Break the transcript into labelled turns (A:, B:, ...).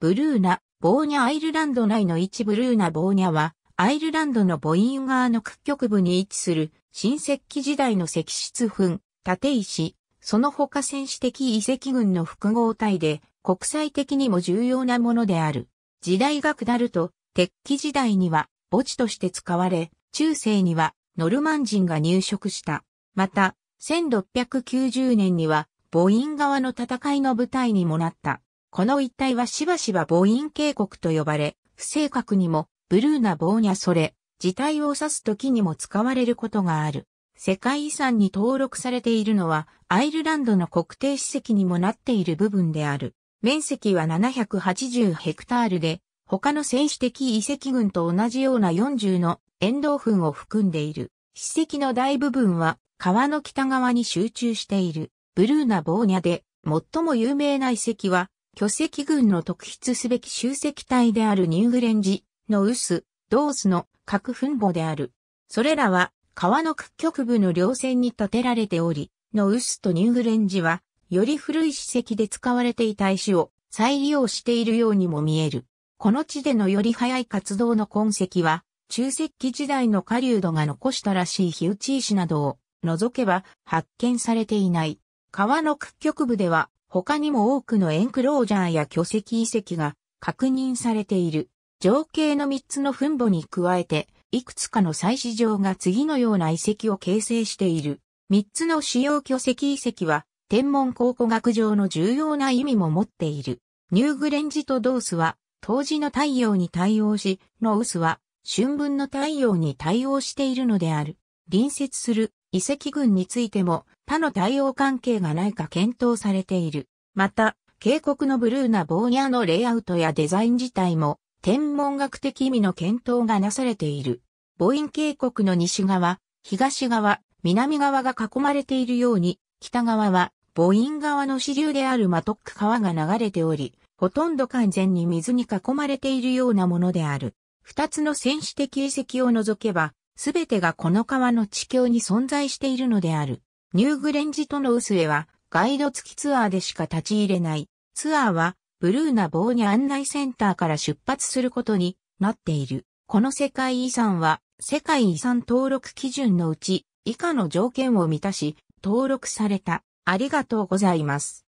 A: ブルーナ、ボーニャアイルランド内の位置ブルーナ・ボーニャは、アイルランドのボイン川の屈曲部に位置する新石器時代の石質墳、立石、その他戦士的遺跡群の複合体で国際的にも重要なものである。時代が下ると、鉄器時代には墓地として使われ、中世にはノルマン人が入植した。また、1690年にはボイン川の戦いの舞台にもなった。この一帯はしばしばボイン渓谷と呼ばれ、不正確にもブルーな棒にゃそれ、自体を指す時にも使われることがある。世界遺産に登録されているのは、アイルランドの国定史跡にもなっている部分である。面積は780ヘクタールで、他の戦士的遺跡群と同じような40の沿道群を含んでいる。史跡の大部分は川の北側に集中している。ブルーなボーニャで最も有名な遺跡は巨石群の特筆すべき集積体であるニューグレンジのウス、ドースの核墳墓である。それらは川の屈曲部の両線に建てられており、のウスとニューグレンジは、より古い史跡で使われていた石を再利用しているようにも見える。この地でのより早い活動の痕跡は、中石器時代の狩人が残したらしい火打ち石などを除けば発見されていない。川の屈曲部では他にも多くのエンクロージャーや巨石遺跡が確認されている。情景の3つの墳墓に加えて、いくつかの祭祀場が次のような遺跡を形成している。3つの主要巨石遺跡は、天文考古学上の重要な意味も持っている。ニューグレンジとドースは、当時の太陽に対応し、ノウスは、春分の太陽に対応しているのである。隣接する遺跡群についても、他の対応関係がないか検討されている。また、渓谷のブルーなボーニャのレイアウトやデザイン自体も天文学的意味の検討がなされている。ボイン渓谷の西側、東側、南側が囲まれているように、北側はボイン川の支流であるマトック川が流れており、ほとんど完全に水に囲まれているようなものである。二つの戦士的遺跡を除けば、すべてがこの川の地境に存在しているのである。ニューグレンジとの薄江は、ガイド付きツアーでしか立ち入れない。ツアーは、ブルーな棒に案内センターから出発することになっている。この世界遺産は、世界遺産登録基準のうち、以下の条件を満たし、登録された。ありがとうございます。